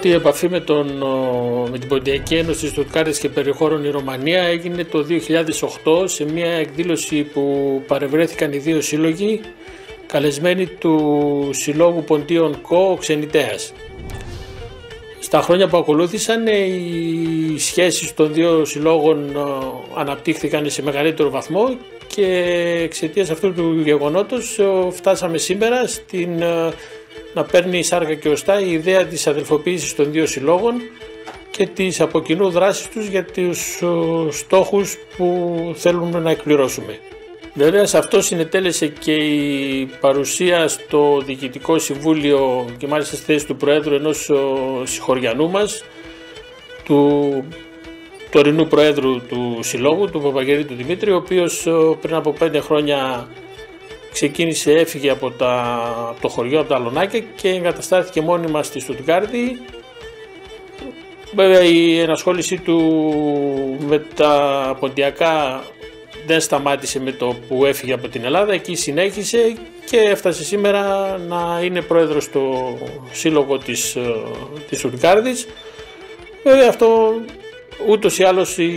πρώτη επαφή με, τον, με την Ποντιακή Ένωση Στουτκάρτης και Περιχώρων η Ρωμανία έγινε το 2008 σε μια εκδήλωση που παρευρέθηκαν οι δύο σύλλογοι καλεσμένοι του Συλλόγου Ποντίων Κο Ξενιτέας. Στα χρόνια που ακολούθησαν οι σχέσεις των δύο συλλόγων αναπτύχθηκαν σε μεγαλύτερο βαθμό και εξαιτίας αυτού του γεγονότος φτάσαμε σήμερα στην να παίρνει σάρκα και οστά η ιδέα της αδελφοποίησης των δύο συλλόγων και της από κοινού δράσης τους για τους στόχους που θέλουμε να εκπληρώσουμε. Βέβαια σε αυτό συνετέλεσε και η παρουσία στο Διοικητικό Συμβούλιο και μάλιστα στη θέση του Προέδρου ενός συγχωριανού μας, του τωρινού Προέδρου του Συλλόγου, του Παπαγερή του Δημήτρη, ο οποίος πριν από πέντε χρόνια ξεκίνησε, έφυγε από, τα, το χωριό, από τα Λονάκια και εγκαταστάθηκε μόνιμα στη Στουτγκάρδη. Βέβαια η ενασχόλησή του με τα ποντιακά δεν σταμάτησε με το που έφυγε από την Ελλάδα, εκεί συνέχισε και έφτασε σήμερα να είναι πρόεδρος στο σύλλογο της, ε, της Στουτγκάρδης. Βέβαια αυτό Ούτως ή άλλως η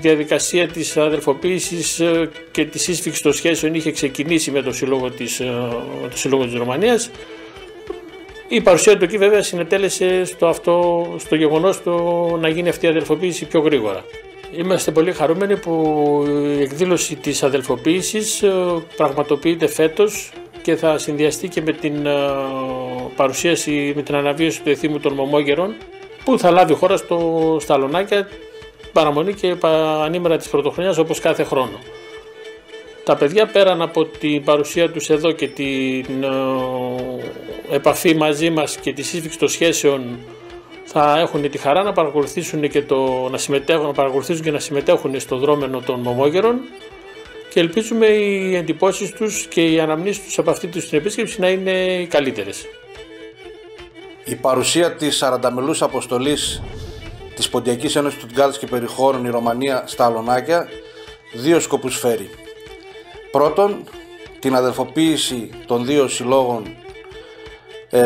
διαδικασία της αδελφοποίησης ε, και της σύσφυξης των σχέσεων είχε ξεκινήσει με το Σύλλογο της, ε, το Σύλλογο της Ρωμανίας. Η παρουσία του εκεί βέβαια συνετέλεσε στο, αυτό, στο γεγονός το να γίνει αυτή η αδελφοποίηση πιο γρήγορα. Είμαστε πολύ χαρούμενοι που η εκδήλωση της αδελφοποίησης ε, πραγματοποιείται φέτος και θα συνδυαστεί και με την παρουσίαση, με την αναβίωση του εθήμου των Μωμόγερων που θα λάβει χώρα στο Σταλονάκια παραμονή και ανήμερα της πρωτοχρονιάς όπως κάθε χρόνο. Τα παιδιά πέραν από την παρουσία τους εδώ και την ε, επαφή μαζί μας και τη σύσφυξη των σχέσεων θα έχουν τη χαρά να παρακολουθήσουν και το, να συμμετέχουν, να παρακολουθήσουν και να συμμετέχουν στο δρόμενο των μομόγερων και ελπίζουμε οι εντυπώσεις τους και οι αναμνήσεις τους από αυτή την επίσκεψη να είναι οι καλύτερες. Η παρουσία της 40 μελούς αποστολής της Ποντιακής Ένωσης του Τγκάλτς και Περιχώρων η Ρωμανία στα Αλωνάκια δύο σκοπούς φέρει. Πρώτον, την αδελφοποίηση των δύο συλλόγων ε,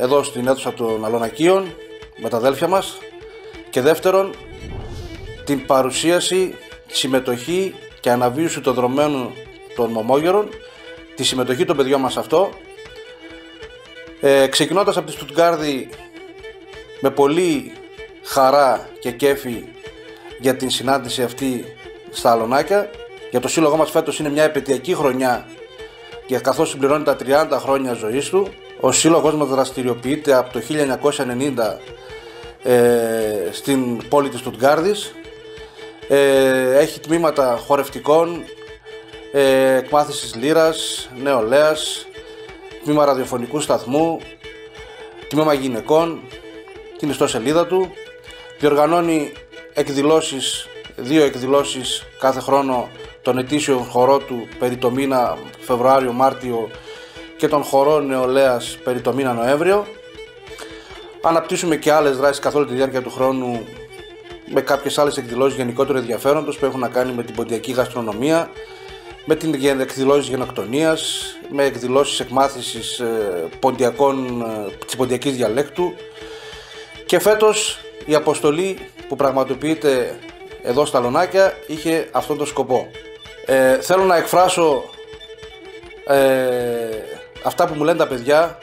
εδώ στην αίθουσα των Αλωνακίων με τα αδέλφια μας και δεύτερον, την παρουσίαση, συμμετοχή και αναβίωση των δρομένων των μομόγερων, τη συμμετοχή των παιδιών μας αυτό ε, ξεκινώντας από τη Στουτγκάρδη με πολύ χαρά και κέφι για την συνάντηση αυτή στα Αλωνάκια. Για το σύλλογό μας φέτος είναι μια επαιτειακή χρονιά και καθώς συμπληρώνει τα 30 χρόνια ζωής του. Ο σύλλογος μας δραστηριοποιείται από το 1990 ε, στην πόλη της Στουτγκάρδης. Ε, έχει τμήματα χορευτικών, ε, εκμάθησης λύρας, νεολαίας, τμήμα ραδιοφωνικού σταθμού, τμήμα γυναικών, την ιστοσελίδα του. Διοργανώνει εκδηλώσεις, δύο εκδηλώσεις κάθε χρόνο τον ετήσιο χορό του περί το μήνα Φεβρουάριο-Μάρτιο και τον χορό νεολαίας περί το μήνα Νοέμβριο. Αναπτύσσουμε και άλλες δράσεις καθ' όλη τη διάρκεια του χρόνου με κάποιες άλλες εκδηλώσεις γενικότερου ενδιαφέροντος που έχουν να κάνει με την ποντιακή γαστρονομία, με την εκδηλώσεις γενοκτονίας, με εκδηλώσεις εκμάθησης ε, ποντιακών, ε, της ποντιακής διαλέκτου και φέτος η αποστολή που πραγματοποιείται εδώ στα Λονάκια είχε αυτόν τον σκοπό. Ε, θέλω να εκφράσω ε, αυτά που μου λένε τα παιδιά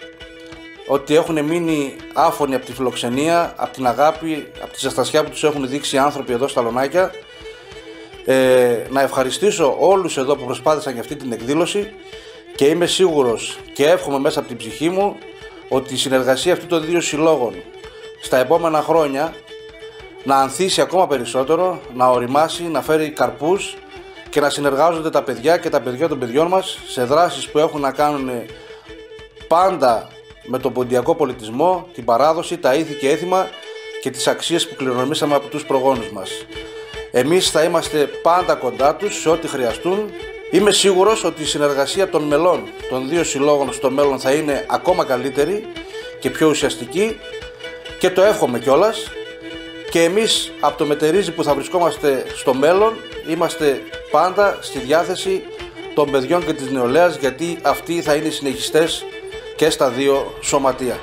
ότι έχουν μείνει άφωνοι από τη φιλοξενία, από την αγάπη, από τη ζεστασιά που τους έχουν δείξει οι άνθρωποι εδώ στα Λονάκια ε, να ευχαριστήσω όλους εδώ που προσπάθησαν για αυτή την εκδήλωση και είμαι σίγουρος και εύχομαι μέσα από την ψυχή μου ότι η συνεργασία αυτών των δύο συλλόγων στα επόμενα χρόνια να ανθίσει ακόμα περισσότερο, να οριμάσει, να φέρει καρπούς και να συνεργάζονται τα παιδιά και τα παιδιά των παιδιών μας σε δράσεις που έχουν να κάνουν πάντα με τον ποντιακό πολιτισμό, την παράδοση, τα ήθη και έθιμα και τις αξίες που κληρονομήσαμε από τους προγόνους μας. Εμείς θα είμαστε πάντα κοντά τους σε ό,τι χρειαστούν. Είμαι σίγουρος ότι η συνεργασία των μελών των δύο συλλόγων στο μέλλον θα είναι ακόμα καλύτερη και πιο ουσιαστική και το εύχομαι κιόλας. Και εμείς από το μετερίζι που θα βρισκόμαστε στο μέλλον είμαστε πάντα στη διάθεση των παιδιών και της νεολαίας γιατί αυτοί θα είναι οι συνεχιστές και στα δύο σωματεία.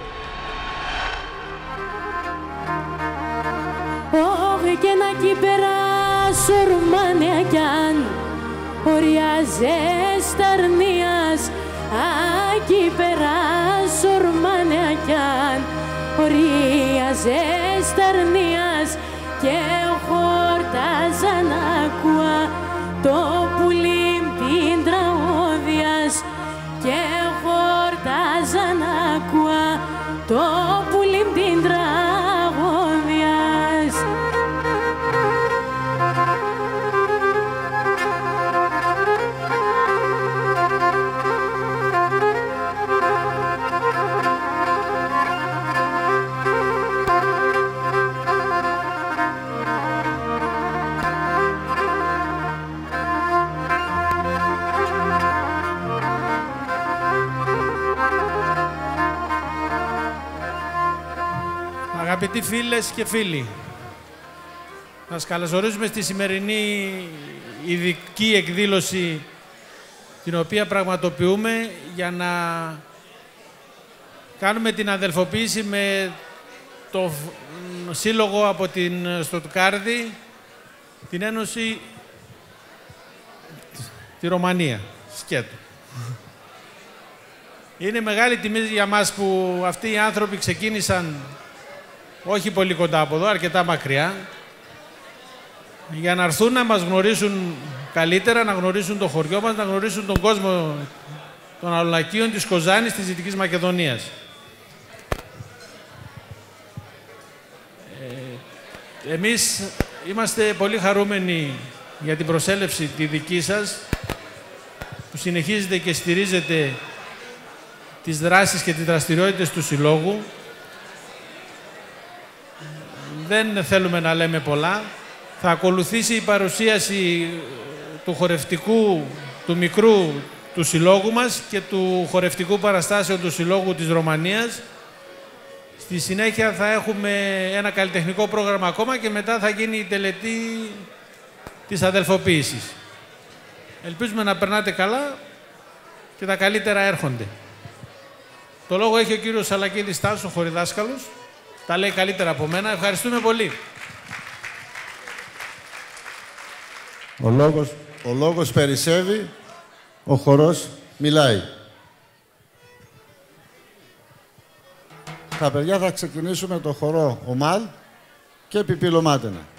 Εκεί πέρα σορμάνια κι αν οριάζες ταρνίας Εκεί πέρα σορμάνια κι αν οριάζες ταρνίας και χόρταζα να ακούα το πουλί την τραγώδιας και χόρταζα να ακούα το φίλες και φίλοι, να σας καλωσορίζουμε στη σημερινή ειδική εκδήλωση την οποία πραγματοποιούμε για να κάνουμε την αδελφοποίηση με το φ- σύλλογο από την Στοτκάρδη, την Ένωση τη Ρωμανία, σκέτο. Είναι μεγάλη τιμή για μας που αυτοί οι άνθρωποι ξεκίνησαν όχι πολύ κοντά από εδώ, αρκετά μακριά, για να έρθουν να μας γνωρίσουν καλύτερα, να γνωρίσουν το χωριό μας, να γνωρίσουν τον κόσμο των αλλολακίων της Κοζάνης της Δυτικής Μακεδονίας. Ε, εμείς είμαστε πολύ χαρούμενοι για την προσέλευση τη δική σας, που συνεχίζετε και στηρίζετε τις δράσεις και τις δραστηριότητες του Συλλόγου. Δεν θέλουμε να λέμε πολλά. Θα ακολουθήσει η παρουσίαση του χορευτικού, του μικρού του Συλλόγου μας και του χορευτικού παραστάσεων του Συλλόγου της Ρωμανίας. Στη συνέχεια θα έχουμε ένα καλλιτεχνικό πρόγραμμα ακόμα και μετά θα γίνει η τελετή της αδελφοποίησης. Ελπίζουμε να περνάτε καλά και τα καλύτερα έρχονται. Το λόγο έχει ο κύριος Σαλακίδης Τάσος, ο χορηδάσκαλος. Τα λέει καλύτερα από μένα. Ευχαριστούμε πολύ. Ο λόγος, ο λόγος περισσεύει, ο χορός μιλάει. Τα παιδιά θα ξεκινήσουμε το χορό Ομάλ και Πιπιλομάτενα. Hop!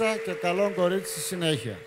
Ανεφορίτσα και καλό κορίτσι στη συνέχεια.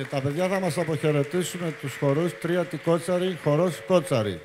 Και τα παιδιά θα μας αποχαιρετήσουν με τους χορούς Τρίατη Κότσαρη, χορός Κότσαρη.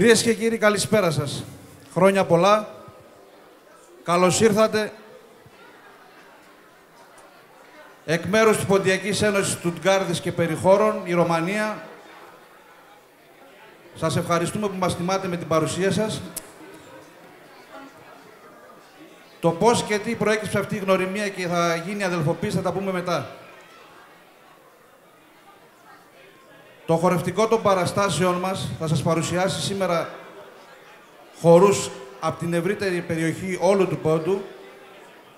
Κυρίες και κύριοι, καλησπέρα σας. Χρόνια πολλά. Καλώς ήρθατε εκ μέρους της Ποντιακής Ένωσης Τουτγκάρδης και Περιχώρων, η Ρωμανία. Σας ευχαριστούμε που μας τιμάτε με την παρουσία σας. Το πώς και τι προέκυψε αυτή η γνωριμία και θα γίνει αδελφοποίηση θα τα πούμε μετά. Το χορευτικό των παραστάσεων μας θα σας παρουσιάσει σήμερα χορούς από την ευρύτερη περιοχή όλου του πόντου,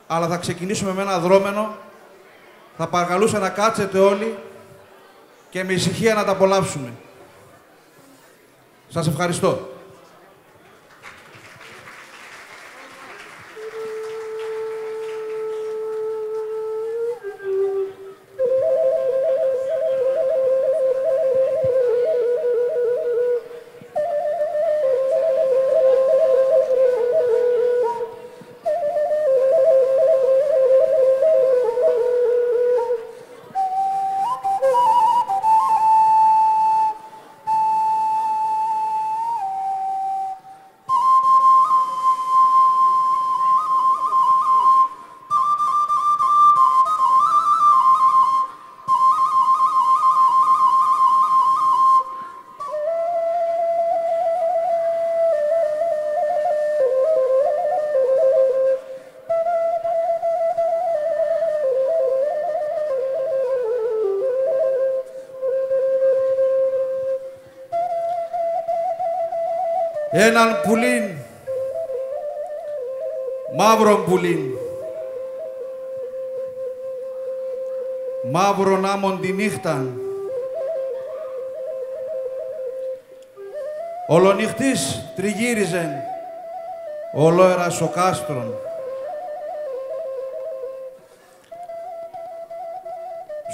αλλά θα ξεκινήσουμε με ένα δρόμενο. Θα παρακαλούσα να κάτσετε όλοι και με ησυχία να τα απολαύσουμε. Σας ευχαριστώ. Έναν πουλίν, μαύρο πουλίν, μαύρο άμμον τη νύχτα, Ολονυχτής τριγύριζεν, ολόερας ο κάστρον.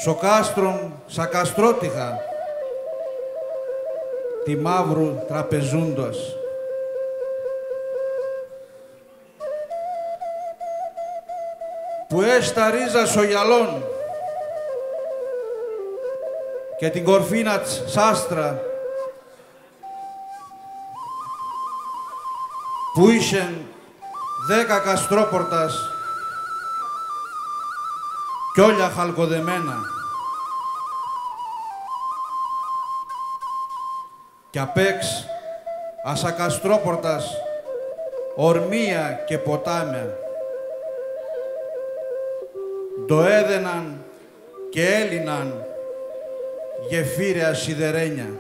Σοκάστρον σακαστρότυχα, τη μαύρου τραπεζούντος. Που έστα ρίζα σογιαλών και την κορφίνα της σάστρα που είσαι δέκα καστρόπορτας κι όλα χαλκοδεμένα. Κι απέξ ασακαστρόπορτας ορμία και ποτάμια το έδαιναν και έλυναν γεφύρια σιδερένια.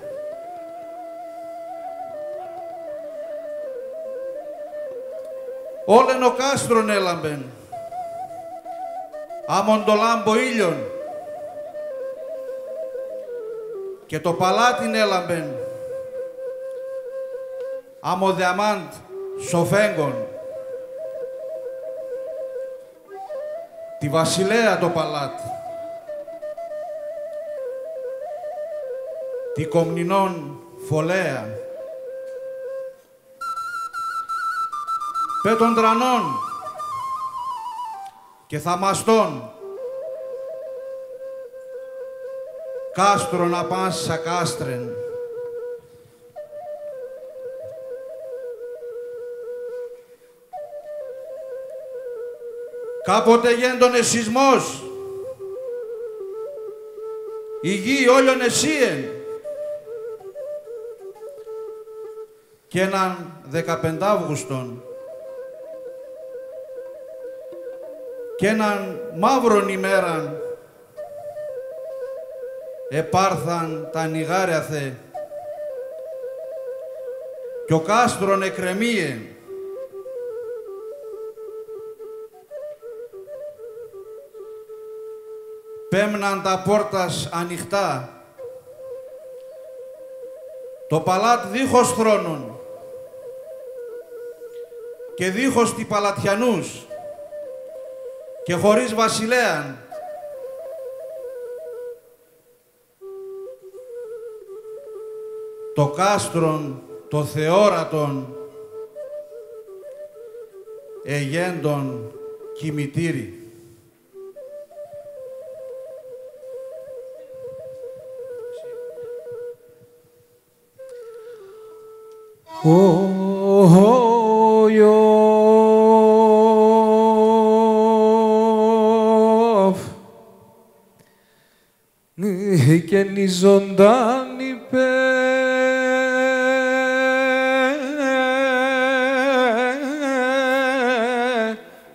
Όλεν ο κάστρον έλαμπεν, άμον το λάμπο ήλιον, και το παλάτιν έλαμπεν, άμο διαμάντ σοφέγγον, τη βασιλέα το παλάτι, τη κομνηνών φωλέα, πέτων τρανών και θαμαστών, κάστρον απάνσα κάστρεν, Κάποτε γέντονε σεισμός. Η γη όλων εσύεν. Και έναν 15 Αύγουστον και έναν μαύρον ημέραν επάρθαν τα νιγάρια θε κι ο κάστρον εκρεμίε πέμναν τα πόρτας ανοιχτά. Το παλάτ δίχως θρόνων και δίχως τι παλατιανούς και χωρίς βασιλέαν. Το κάστρον, το θεόρατον, εγέντον κημητήρι. Ιωβ και νη ζωντάνη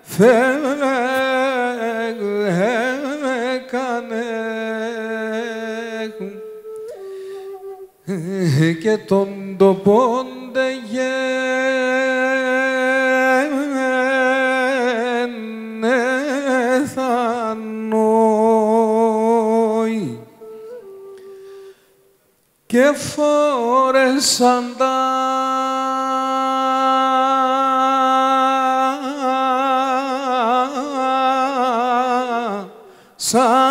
φέκανε και τον και φόρεσαν τα σαβανά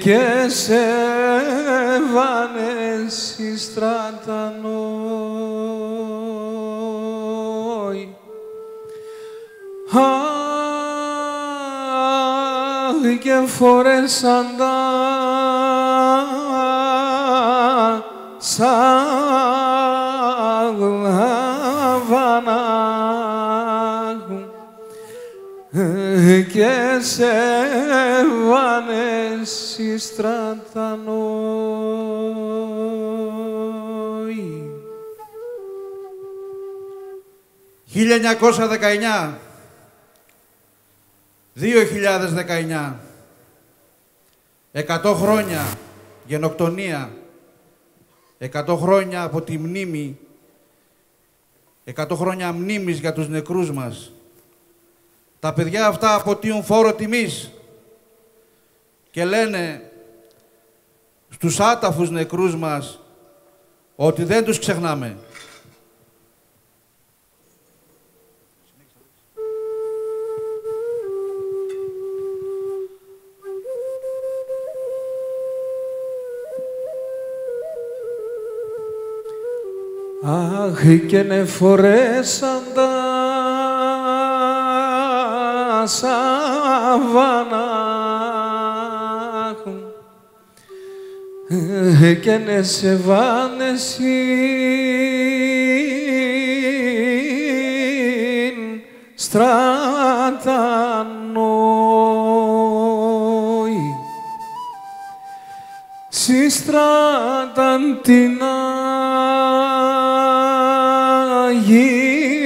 και σε βάνεση και φορέσαν τα σαβανά και σε βάνεση στρατανόη. 1919. 2019. 100 χρόνια γενοκτονία. 100 χρόνια από τη μνήμη. 100 χρόνια μνήμης για τους νεκρούς μας. Τα παιδιά αυτά αποτείουν φόρο τιμής και λένε στους άταφους νεκρούς μας ότι δεν τους ξεχνάμε. Αχ, και ναι φορέσαν τα σαβανά και ναι σε βάνεσιν στρατανόη συστράταν την αγύριστον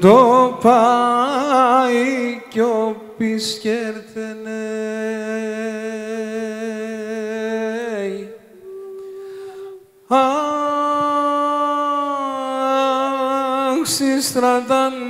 το πάει κι ο πισκέρθενε Αχ, σύστραταν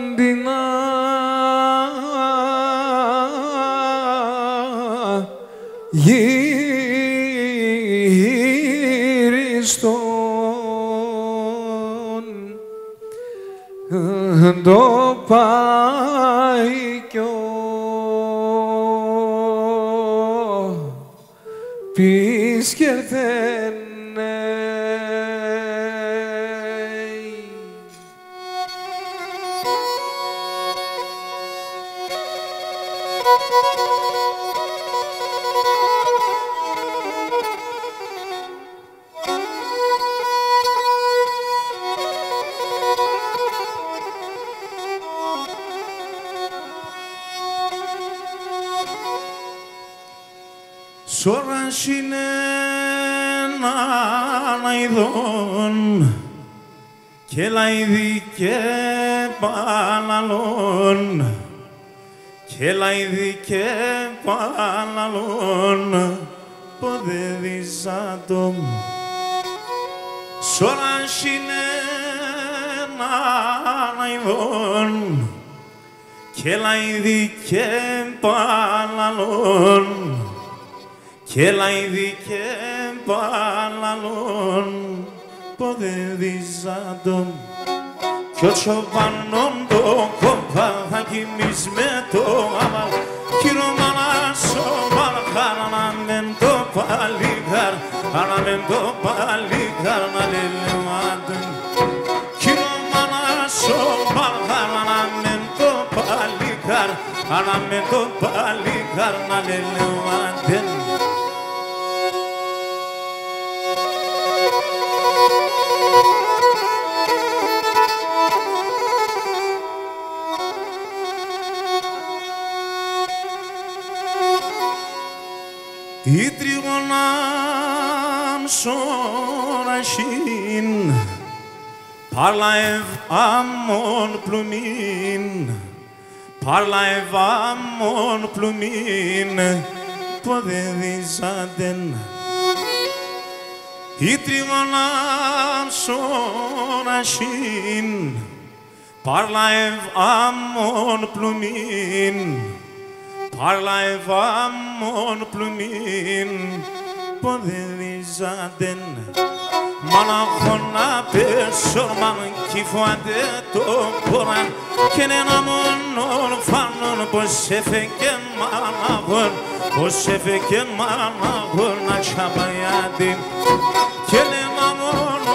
και λαϊδί και παλαλών πόδε δισάτων Σώρας είναι να ειδών και λαϊδί και παλαλών και λαϊδί και παλαλών πόδε δισάτων κι ο τσοβανόν το κόμπα θα κοιμείς με το άμα χειρομάνα σοβάνα χαρανάμεν το παλίγαρ χαρανάμεν το παλίγαρ να λελεμάτεν χειρομάνα σοβάνα μεν το παλίγαρ μεν το παλίγαρ να λελεμάτεν τριγωνάν σωρασίν Parla ev amon plumin Parla ev amon plumin Podedizaden Η τριγωνάν σωρασίν Parla ev amon plumin Parla ev amon plumin Podedizaden Μαναχώνα πέσορμαν κυφωάντε το κοράν και ένα μόνο φάνον πως έφεγε μαναχών πως έφεγε μαναχών να τσαπαϊάτη και ένα μόνο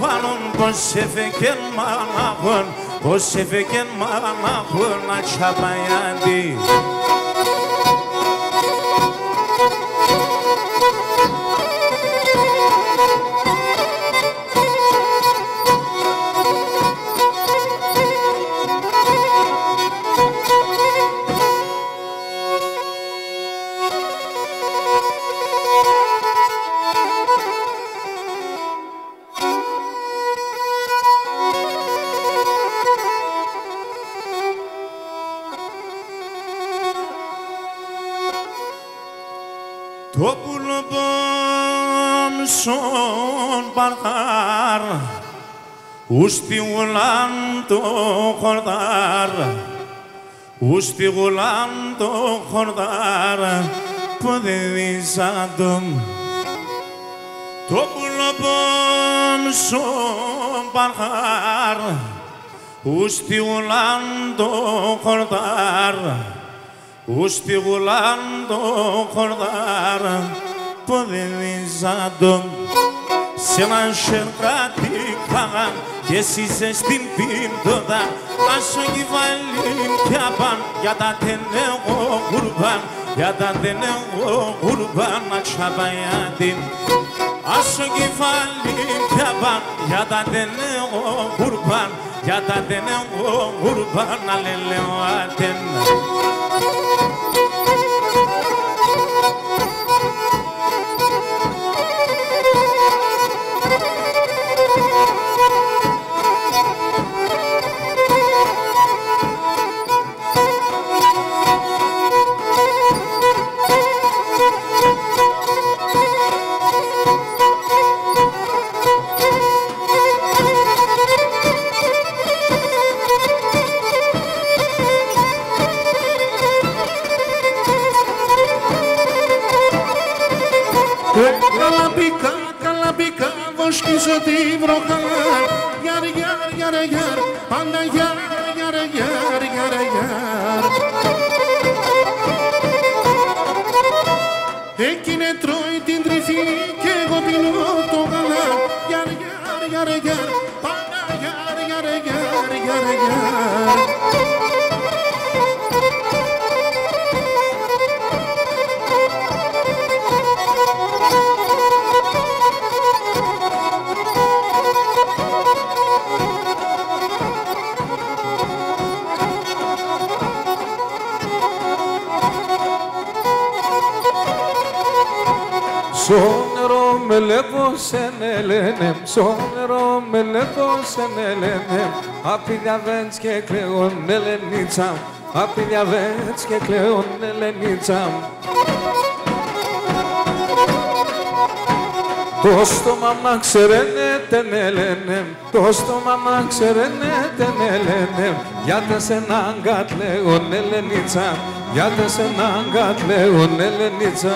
φάνον πως έφεγε μαναχών πως έφεγε μαναχών να τσαπαϊάτη πουλοπόμσον παρχάρ Ούστι γουλάν το χορδάρ Ούστι γουλάν το χορδάρ Ποδεδίσαντον Το πουλοπόμσον παρχάρ Ούστι γουλάν το χορδάρ Ούστι γουλάν το χορδάρ Ποδεδίσαντον σε έναν σερκάτι καγάν και εσύ είσαι στην πίντοδα Άσο κυβαλήν και απάν για τα τενέγω κουρμπάν για τα τενέγω κουρμπάν να τσαπαϊάτι Άσο κυβαλήν και απάν για τα τενέγω κουρμπάν για τα τενέγω κουρμπάν να λελεωάτεν Καλαμπικά, βοσκίζω τη βροχά Γιαρ, γιαρ, γιαρ, γιαρ, πάντα γιαρ, γιαρ, γιαρ, Σόνερο με λέπω σε νελένε, σόνερο με λέπω σε νελένε, απει διαβέντς και κλαίων ελενίτσα, απει διαβέντς και κλαίων ελενίτσα. Το στόμα να ξεραίνεται ναι λένε, το στόμα να ξεραίνεται ναι λένε, γιατί σε έναν κατλέον ελενίτσα, γιατί σε έναν κατλέον ελενίτσα.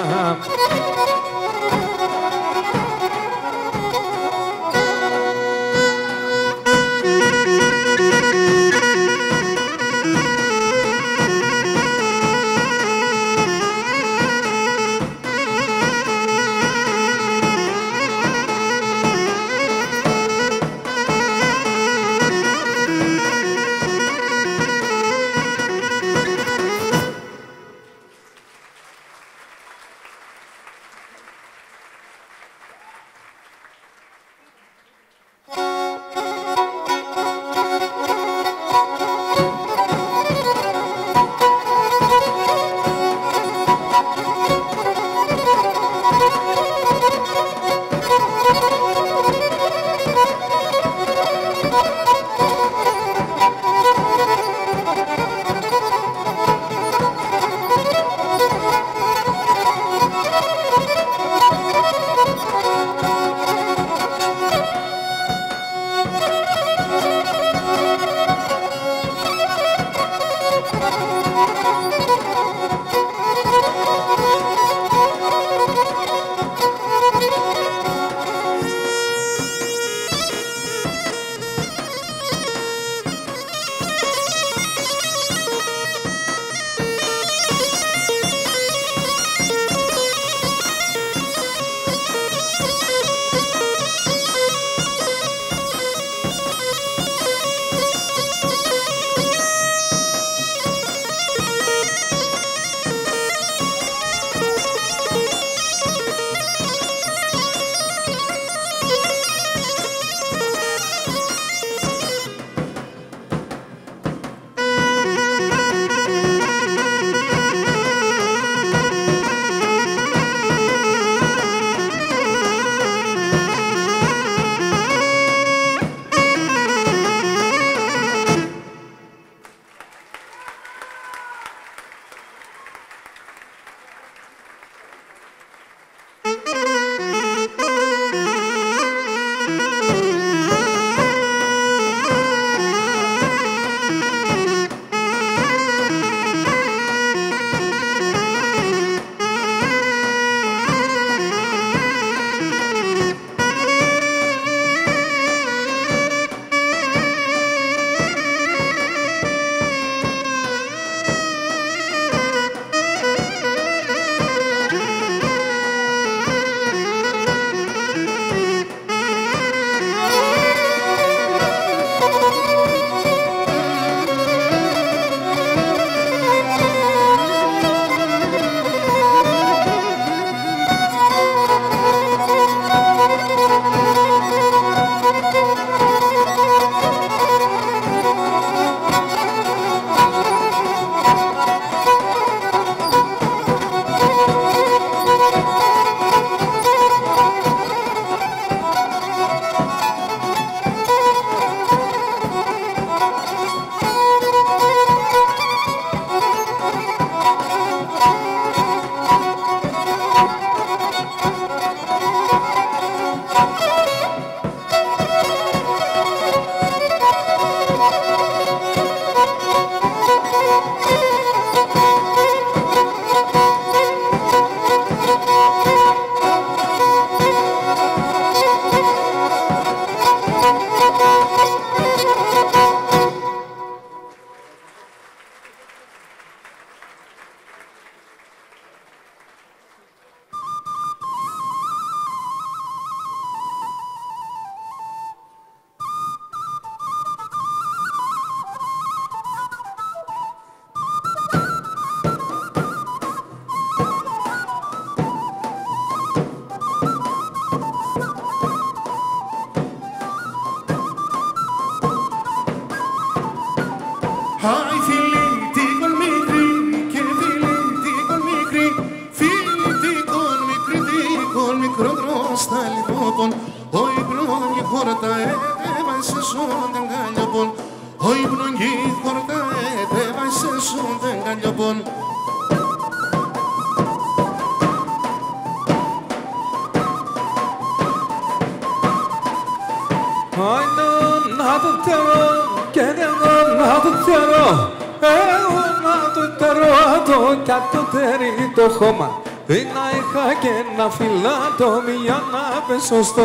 Ένα φυλάτο μια να πέσω στο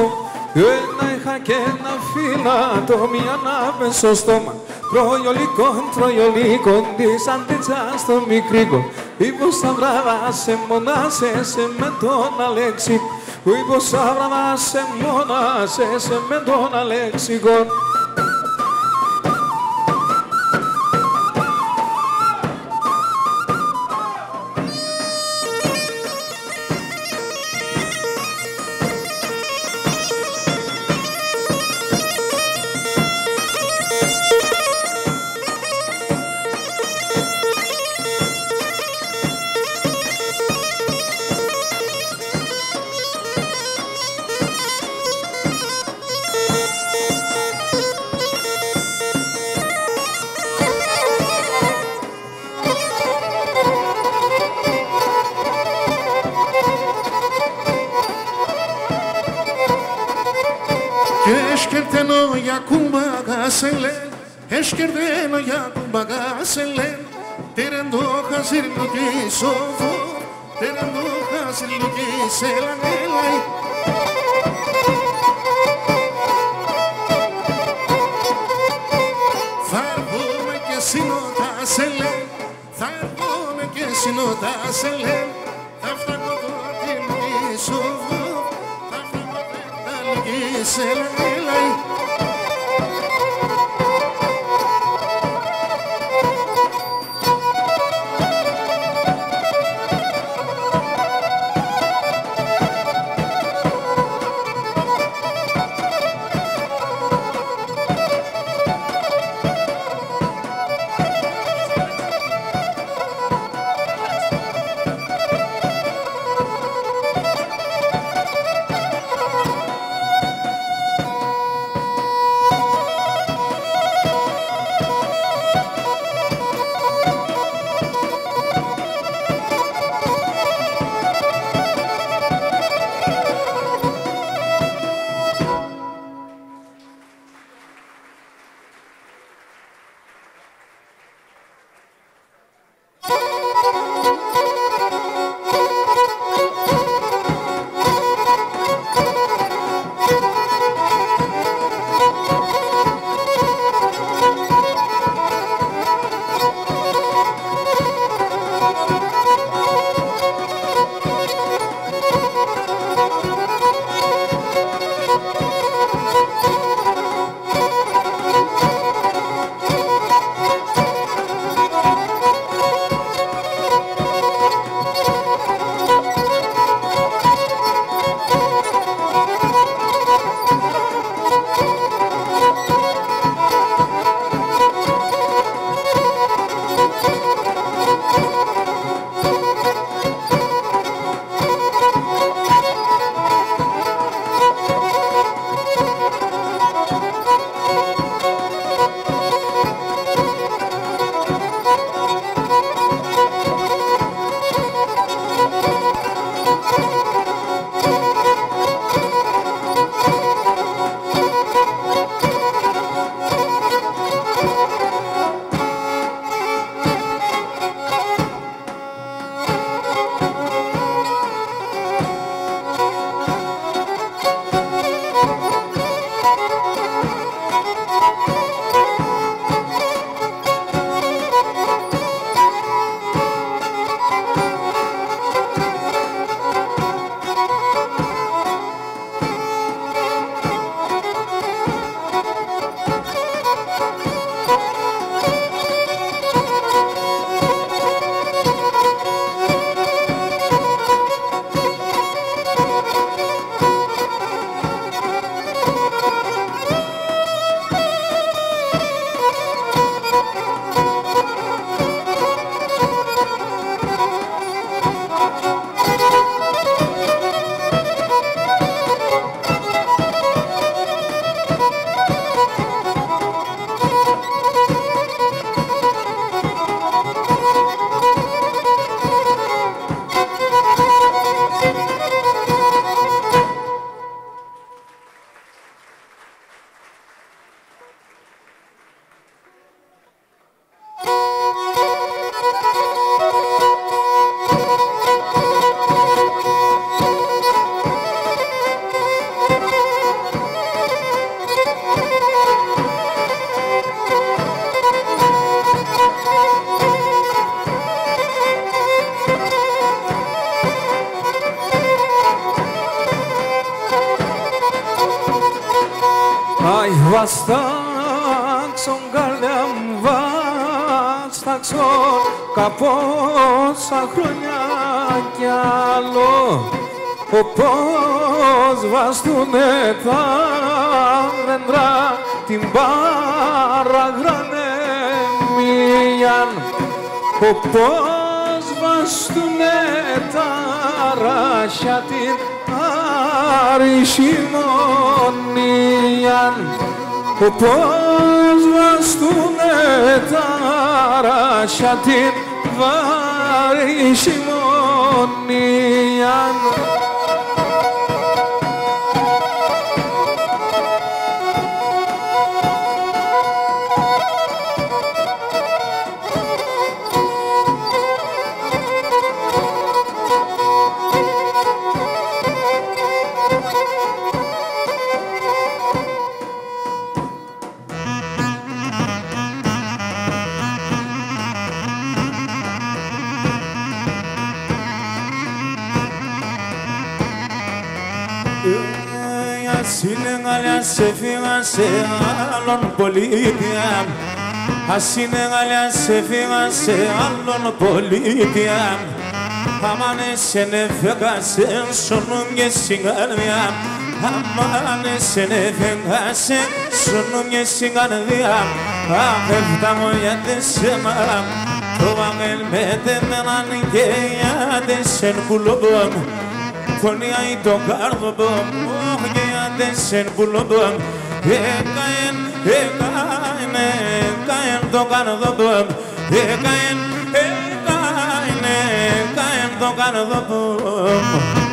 Ένα είχα και ένα φυλάτο μια να πέσω στόμα. Τροϊολίκον, τροϊολίκον της αντίτσα στο μικρίκο Είπος θα βράδασε μονάσεσαι με τον Αλέξη Είπος θα βράδασε μονάσεσαι με τον Αλέξικον kumbaga selen Terendo hazir lo que sofo Terendo hazir lo que se la nelai Θα έρχομαι και συνότα σε λένε Θα έρχομαι και συνότα σε λένε Θα φτάνω το την σου Θα φτάνω τα λίγη σε λένε όπως βαστούνε τα ράσια την αρισιμονίαν όπως βαστούνε τα ράσια την βαρισιμονίαν γαλιά σε φύγα σε άλλον πολίτια Ας είναι γαλιά σε φύγα σε άλλον πολίτια Αμάν εσένε φέγα σε σωνούν και συγκαρδιά Αμάν εσένε φέγα σε σωνούν και συγκαρδιά Αχ, εφτάμω για τεσσέμα Το αγέλ με τεμέναν και για τεσσέν κουλομπόμ Φωνία ή το κάρδομπομ και για τεσσέν κουλομπόμ Έκαεν, έκαεν, έκαεν το κάρδομπομ Έκαεν, έκαεν, έκαεν το κάρδομπομ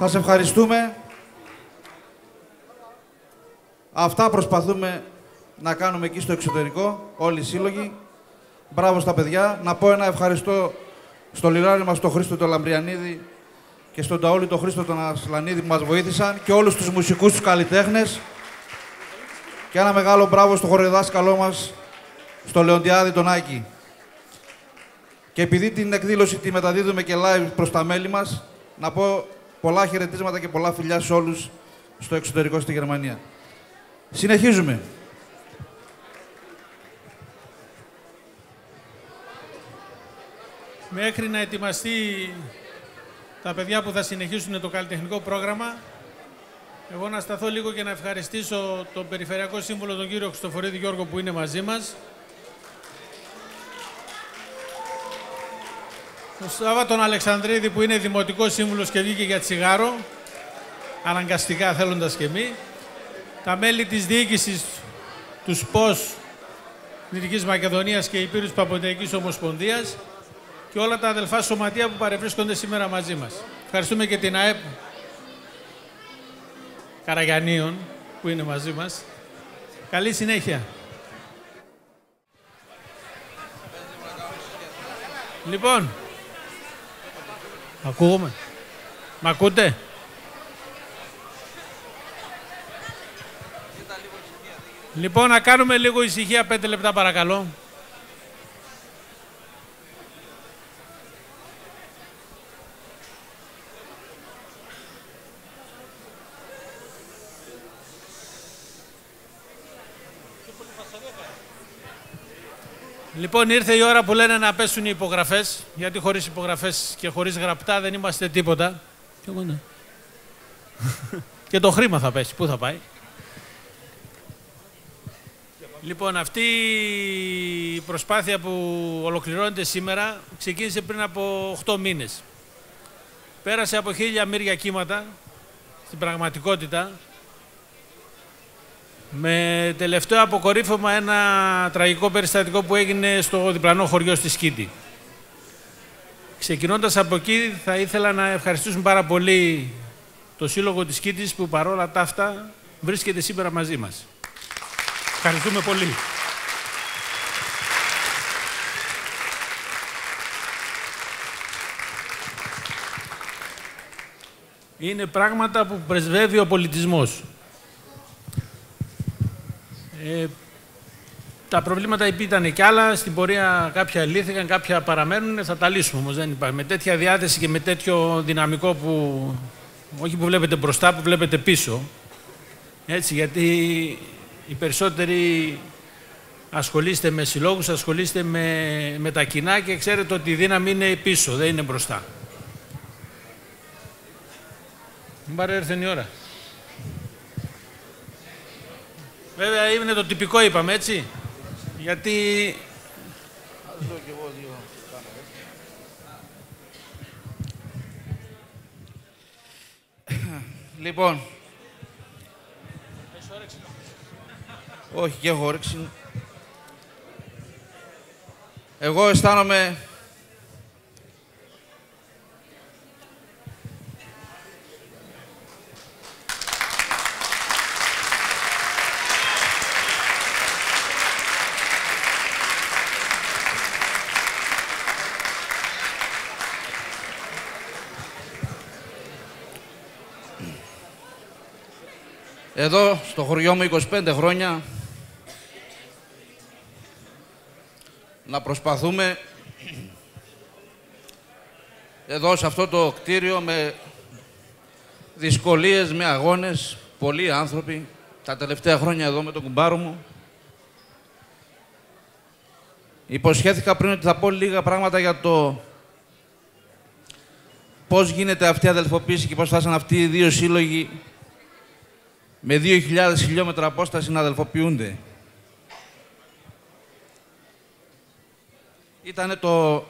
Σας ευχαριστούμε. Αυτά προσπαθούμε να κάνουμε εκεί στο εξωτερικό, όλοι οι σύλλογοι. Μπράβο στα παιδιά. Να πω ένα ευχαριστώ στο λιράρι μας τον Χρήστο τον Λαμπριανίδη και στον Ταόλη τον Χρήστο τον Ασλανίδη που μας βοήθησαν και όλους τους μουσικούς, τους καλλιτέχνες. Και ένα μεγάλο μπράβο στο χορεδάσκαλό μας, στο Λεοντιάδη τον Άκη. Και επειδή την εκδήλωση τη μεταδίδουμε και live προς τα μέλη μας, να πω πολλά χαιρετίσματα και πολλά φιλιά σε όλους στο εξωτερικό στη Γερμανία. Συνεχίζουμε. Μέχρι να ετοιμαστεί τα παιδιά που θα συνεχίσουν το καλλιτεχνικό πρόγραμμα, εγώ να σταθώ λίγο και να ευχαριστήσω τον Περιφερειακό Σύμβουλο, τον κύριο Χριστοφορίδη Γιώργο, που είναι μαζί μας. Τον Σάβα τον Αλεξανδρίδη, που είναι Δημοτικός Σύμβουλος και βγήκε για τσιγάρο, αναγκαστικά θέλοντας και εμείς. Τα μέλη της διοίκησης τους ΣΠΟΣ Δυτικής Μακεδονίας και Υπήρους Παποντιακής Ομοσπονδίας και όλα τα αδελφά σωματεία που παρευρίσκονται σήμερα μαζί μας. Ευχαριστούμε και την ΑΕΠ Καραγιανίων που είναι μαζί μας. Καλή συνέχεια. Λοιπόν, ακούγομαι. Μ' ακούτε; Λοιπόν, να κάνουμε λίγο ησυχία, πέντε λεπτά παρακαλώ. Λοιπόν, ήρθε η ώρα που λένε να πέσουν οι υπογραφές, γιατί χωρίς υπογραφές και χωρίς γραπτά δεν είμαστε τίποτα. και το χρήμα θα πέσει. Πού θα πάει; Λοιπόν, αυτή η προσπάθεια που ολοκληρώνεται σήμερα ξεκίνησε πριν από 8 μήνες. Πέρασε από χίλια μύρια κύματα στην πραγματικότητα με τελευταίο αποκορύφωμα ένα τραγικό περιστατικό που έγινε στο διπλανό χωριό στη Σκήτη. Ξεκινώντας από εκεί θα ήθελα να ευχαριστήσουμε πάρα πολύ το Σύλλογο της Σκήτης που παρόλα τα αυτά βρίσκεται σήμερα μαζί μας. Ευχαριστούμε πολύ. Είναι πράγματα που πρεσβεύει ο πολιτισμός. Ε, τα προβλήματα ήταν και άλλα, στην πορεία κάποια λύθηκαν, κάποια παραμένουν, θα τα λύσουμε όμως δεν υπάρχει. Με τέτοια διάθεση και με τέτοιο δυναμικό που όχι που βλέπετε μπροστά, που βλέπετε πίσω. Έτσι, γιατί οι περισσότεροι ασχολείστε με συλλόγους, ασχολείστε με, με τα κοινά και ξέρετε ότι η δύναμη είναι πίσω, δεν είναι μπροστά. Μην πάρε η ώρα. Βέβαια είναι το τυπικό είπαμε έτσι. Γιατί... Λοιπόν, όχι και έχω όρεξη. Εγώ αισθάνομαι Εδώ στο χωριό μου 25 χρόνια να προσπαθούμε εδώ σε αυτό το κτίριο με δυσκολίες, με αγώνες, πολλοί άνθρωποι, τα τελευταία χρόνια εδώ με τον κουμπάρο μου. Υποσχέθηκα πριν ότι θα πω λίγα πράγματα για το πώς γίνεται αυτή η αδελφοποίηση και πώς φτάσαν αυτοί οι δύο σύλλογοι με 2.000 χιλιόμετρα απόσταση να αδελφοποιούνται. Ήτανε το,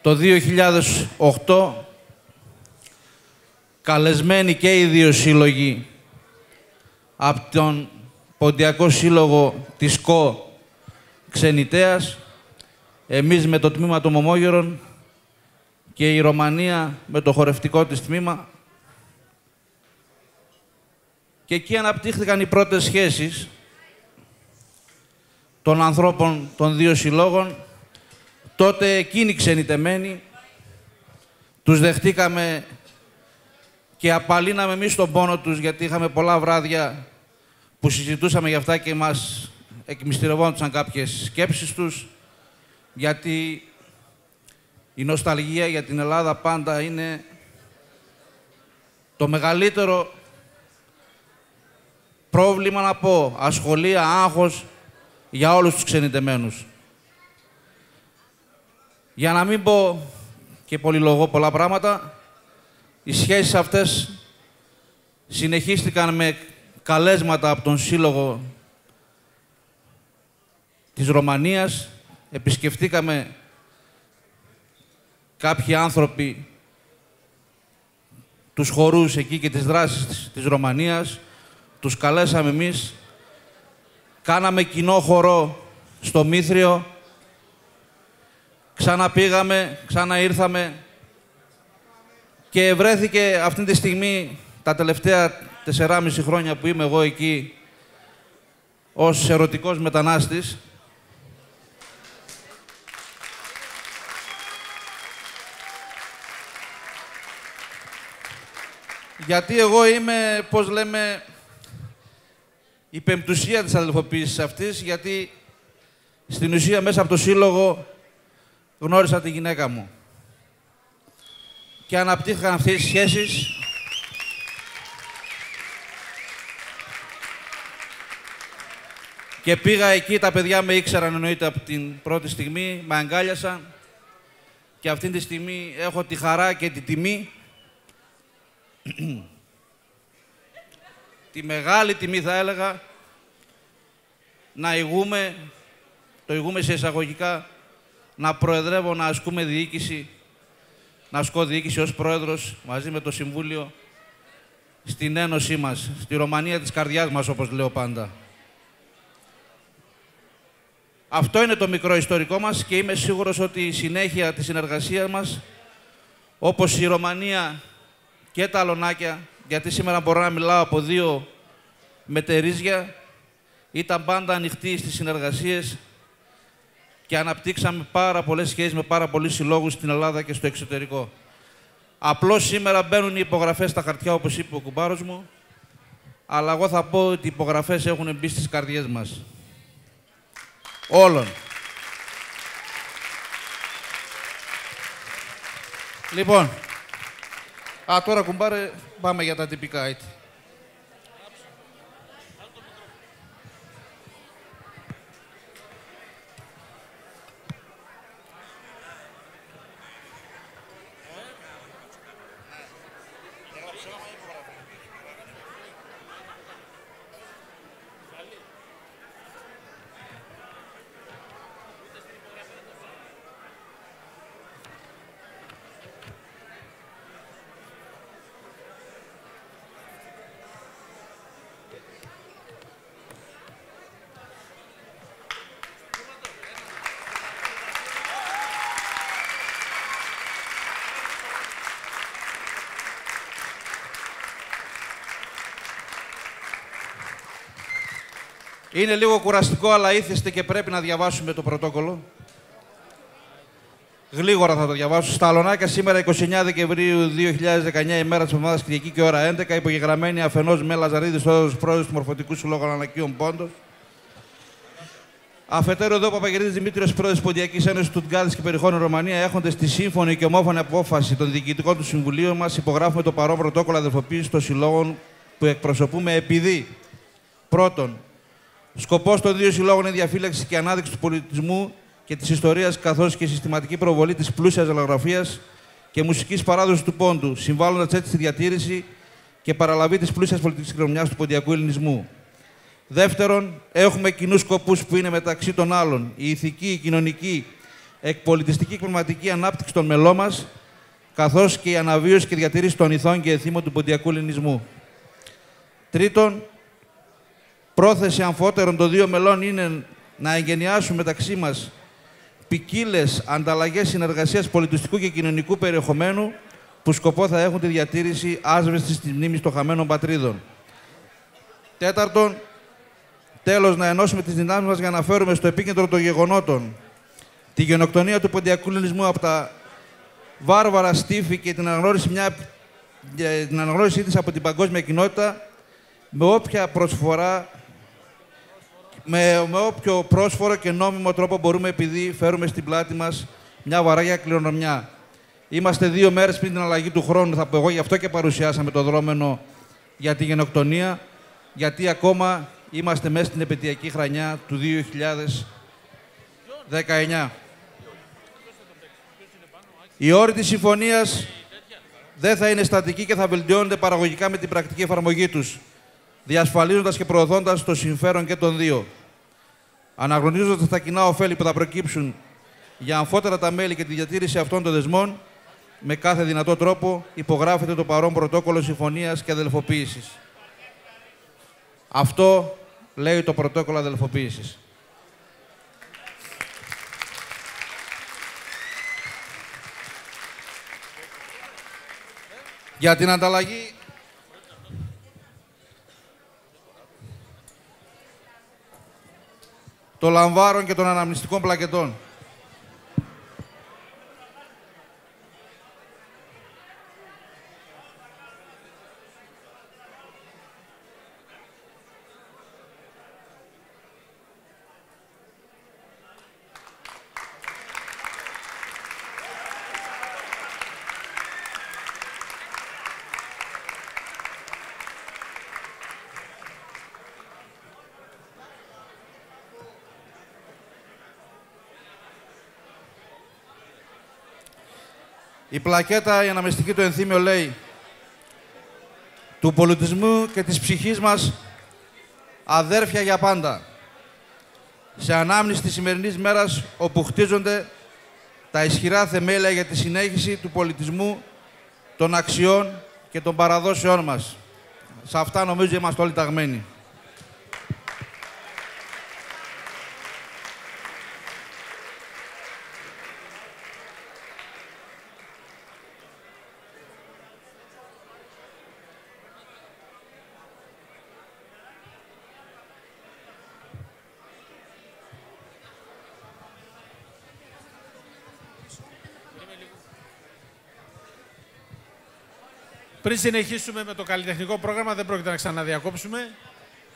το 2008 καλεσμένοι και οι δύο σύλλογοι από τον Ποντιακό Σύλλογο της ΚΟ Ξενιτέας, εμείς με το τμήμα των Μομόγερων και η Ρωμανία με το χορευτικό της τμήμα και εκεί αναπτύχθηκαν οι πρώτες σχέσεις των ανθρώπων των δύο συλλόγων. Τότε εκείνοι ξενιτεμένοι, τους δεχτήκαμε και απαλύναμε εμείς τον πόνο τους, γιατί είχαμε πολλά βράδια που συζητούσαμε για αυτά και μας εκμυστηρευόντουσαν κάποιες σκέψεις τους, γιατί η νοσταλγία για την Ελλάδα πάντα είναι το μεγαλύτερο πρόβλημα να πω, ασχολία, άγχος για όλους τους ξενιτεμένους. Για να μην πω και πολυλογώ πολλά πράγματα, οι σχέσεις αυτές συνεχίστηκαν με καλέσματα από τον Σύλλογο της Ρωμανίας. Επισκεφτήκαμε κάποιοι άνθρωποι τους χορούς εκεί και τις δράσεις της, της Ρωμανίας. Τους καλέσαμε εμείς. Κάναμε κοινό χορό στο Μήθριο. Ξαναπήγαμε, ξαναήρθαμε και βρέθηκε αυτή τη στιγμή τα τελευταία 4,5 χρόνια που είμαι εγώ εκεί ως ερωτικός μετανάστης γιατί εγώ είμαι, πώς λέμε, η πεμπτουσία της αδελφοποίησης αυτής, γιατί στην ουσία μέσα από το σύλλογο γνώρισα τη γυναίκα μου. Και αναπτύχθηκαν αυτές οι σχέσεις Και πήγα εκεί, τα παιδιά με ήξεραν εννοείται από την πρώτη στιγμή, με αγκάλιασαν και αυτή τη στιγμή έχω τη χαρά και τη τιμή τη μεγάλη τιμή θα έλεγα να ηγούμε, το ηγούμε σε εισαγωγικά, να προεδρεύω, να ασκούμε διοίκηση, να ασκώ διοίκηση ως πρόεδρος μαζί με το Συμβούλιο στην Ένωσή μας, στη Ρωμανία της καρδιάς μας όπως λέω πάντα. Αυτό είναι το μικρό ιστορικό μας και είμαι σίγουρος ότι η συνέχεια της συνεργασίας μας, όπως η Ρωμανία και τα αλωνάκια, γιατί σήμερα μπορώ να μιλάω από δύο μετερίζια, ήταν πάντα ανοιχτή στις συνεργασίες και αναπτύξαμε πάρα πολλές σχέσεις με πάρα πολλούς συλλόγους στην Ελλάδα και στο εξωτερικό. Απλώς σήμερα μπαίνουν οι υπογραφές στα χαρτιά, όπως είπε ο κουμπάρος μου, αλλά εγώ θα πω ότι οι υπογραφές έχουν μπει στις καρδιές μας. Όλων. Λοιπόν, α, τώρα κουμπάρε, πάμε για τα τυπικά, έτσι. Είναι λίγο κουραστικό, αλλά ήθεστε και πρέπει να διαβάσουμε το πρωτόκολλο. Γλίγορα θα το διαβάσω. Στα Αλωνάκια σήμερα 29 Δεκεμβρίου 2019, ημέρα της εβδομάδας Κυριακή και ώρα 11, υπογεγραμμένη αφενός με Λαζαρίδης, πρόεδρο πρόεδρος του Μορφωτικού Συλλόγου Ανακίων Πόντο. Αφετέρου εδώ, Παπαγγελίδη Δημήτριος, πρόεδρος της Ποντιακής Ένωσης του Τγκάδη και Περιχώνου Ρωμανία, έχοντα τη σύμφωνη και ομόφωνη απόφαση των διοικητικών του Συμβουλίου μας, υπογράφουμε το παρόν πρωτόκολλο αδερφοποίησης των συλλόγων που εκπροσωπούμε επειδή πρώτον, Σκοπός των δύο συλλόγων είναι διαφύλαξη και ανάδειξη του πολιτισμού και της ιστορίας, καθώς και συστηματική προβολή της πλούσιας ζωγραφία και μουσικής παράδοσης του Πόντου, συμβάλλοντας έτσι στη διατήρηση και παραλαβή της πλούσιας πολιτικής κληρονομιάς του ποντιακού ελληνισμού. Δεύτερον, έχουμε κοινούς σκοπούς που είναι μεταξύ των άλλων η ηθική, η κοινωνική, εκπολιτιστική και πνευματική ανάπτυξη των μελών μας, καθώς και η αναβίωση και διατήρηση των ηθών και εθήμων του ποντιακού ελληνισμού. Τρίτον, Πρόθεση αμφότερων των δύο μελών είναι να εγγενιάσουν μεταξύ μας ποικίλες ανταλλαγές συνεργασίας πολιτιστικού και κοινωνικού περιεχομένου που σκοπό θα έχουν τη διατήρηση άσβεστης της μνήμης των χαμένων πατρίδων. Τέταρτον, τέλος να ενώσουμε τις δυνάμεις μας για να φέρουμε στο επίκεντρο των γεγονότων τη γενοκτονία του ποντιακού λινισμού από τα βάρβαρα στήφη και την αναγνώριση, μια, ε, την αναγνώρισή της από την παγκόσμια κοινότητα με όποια προσφορά με, με όποιο πρόσφορο και νόμιμο τρόπο μπορούμε επειδή φέρουμε στην πλάτη μας μια βαράγια κληρονομιά. Είμαστε δύο μέρες πριν την αλλαγή του χρόνου, θα πω εγώ, γι' αυτό και παρουσιάσαμε το δρόμενο για τη γενοκτονία, γιατί ακόμα είμαστε μέσα στην επαιτειακή χρονιά του 2019. Η όρη της συμφωνίας δεν θα είναι στατική και θα βελτιώνεται παραγωγικά με την πρακτική εφαρμογή τους, διασφαλίζοντας και προωθώντας το συμφέρον και των δύο. Αναγνωρίζοντας τα κοινά ωφέλη που θα προκύψουν για αμφότερα τα μέλη και τη διατήρηση αυτών των δεσμών, με κάθε δυνατό τρόπο υπογράφεται το παρόν πρωτόκολλο συμφωνίας και αδελφοποίησης. Αυτό λέει το πρωτόκολλο αδελφοποίησης. Για την ανταλλαγή των λαμβάρων και των αναμνηστικών πλακετών. Πλακέτα, η αναμεστική του ενθύμιο λέει του πολιτισμού και της ψυχής μας αδέρφια για πάντα. Σε ανάμνηση της σημερινής μέρας όπου χτίζονται τα ισχυρά θεμέλια για τη συνέχιση του πολιτισμού, των αξιών και των παραδόσεών μας. Σε αυτά νομίζω είμαστε όλοι ταγμένοι. Πριν συνεχίσουμε με το καλλιτεχνικό πρόγραμμα, δεν πρόκειται να ξαναδιακόψουμε.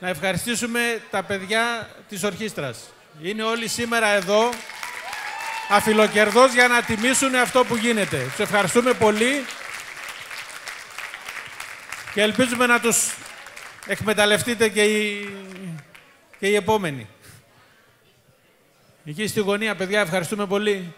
Να ευχαριστήσουμε τα παιδιά της ορχήστρας. Είναι όλοι σήμερα εδώ, αφιλοκερδός για να τιμήσουν αυτό που γίνεται. Τους ευχαριστούμε πολύ και ελπίζουμε να τους εκμεταλλευτείτε και οι, και οι επόμενοι. Εκεί στη γωνία, παιδιά, ευχαριστούμε πολύ.